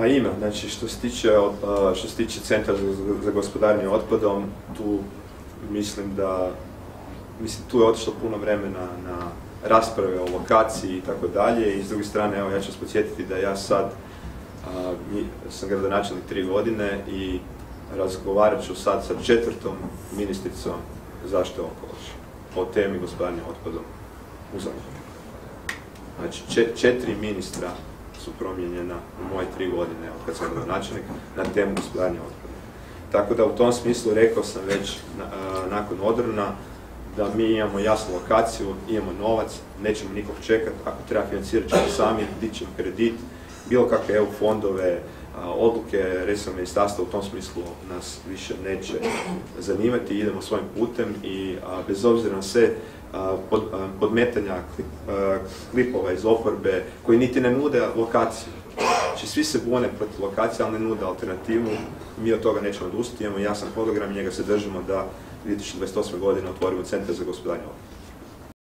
Pa ima, znači što se tiče, što se tiče Centra za, gospodarenje otpadom, tu mislim da, mislim tu je otišlo puno vremena na rasprave o lokaciji i tako dalje i s druge strane, evo ja ću vas podsjetiti da ja sad sam gradonačelnik tri godine i razgovarat ću sad sa četvrtom ministricom zaštite okoliša o temi gospodarenja otpadom u Zagrebu. Znači četiri ministra su promijenjena u moje tri godine od kad sam načelnik na temu gospodarenja otpadom. Tako da u tom smislu rekao sam već nakon odrna da mi imamo jasnu lokaciju, imamo novac, nećemo nikog čekati, ako treba financirati ćemo sami, dićemo kredit, bilo kakve EU fondove, odluke resornog ministarstva u tom smislu nas više neće zanimati, idemo svojim putem i bez obzira na sve podmetanja klipova iz oporbe koji niti ne nude lokaciju. Znači svi se bune protiv lokacije, ali ne nude alternativu. Mi od toga nećemo odustati, imamo jasan program, njega se držimo da 2028. godine otvorimo centar za gospodanje